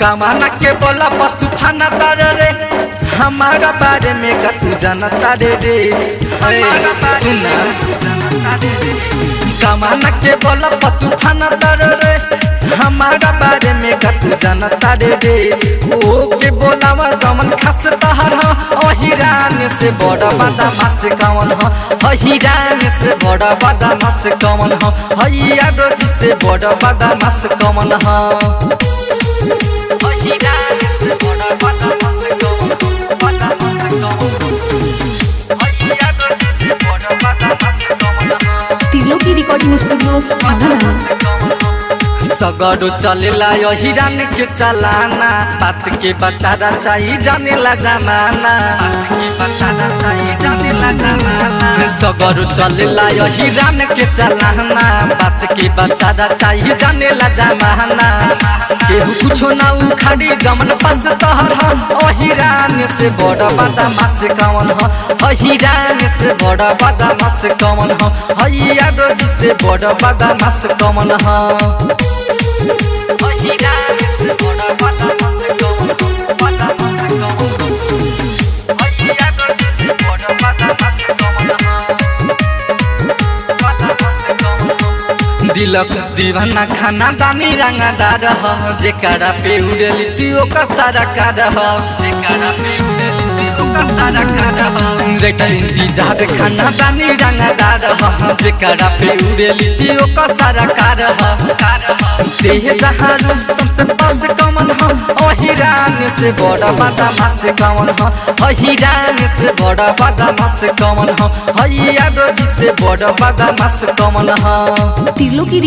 कमाना के बोला तूफाना तार रे। हमारा बारे में का तू जानता रे रे। सुना। कमाना के बोला तूफाना तार रे। हमारा बारे में का तू जानता रे। रे ओ के बोलावा जमन खास तहर अहिरान से बड़ा बादा मास कवन ह। अहिरान से बड़ा बादा मास कवन ह। हैया रोज से बड़ा बादा मास कवन ह। अहिरान रिकॉर्डिंग स्टूडियो सगड़ो चलेला यही हिरान के चलाना। बात के बचारा चाहिए जाने ला जमाना। बात के बचारा चाहिए जाने ला जमाना। सगरो चलेला हिरान के चलाना। बात के बचारा चाहिए जाने ला जमाना केहू कुछो ना उखाड़ी जमन पास तहर ह। हिरान से बड़ा बादा मास कवन ह। हिरान से बड़ा बादा मास कवन ह। हैया से बड़ा बादा मास कवन ह। दिलक दीवाना खाना दानी रंगदार हो। जेकरा पे उड़ली तियो का सारा कार हो। जेकरा पे उड़ली तियो का सारा कार ह। रेटर इंतज़ार खाना दानी रंगदार हो। जेकरा पे उड़ली तियो का सारा कार हो। कार हो। देह जहाँ रुस्तम से पास कमन ह। अहिरान से बड़ा बादा मासे कमन ह। अहिरान से बड़ा बादा मासे कमन ह। हैया से बड़ा बादा मास कमन ह। तिलो की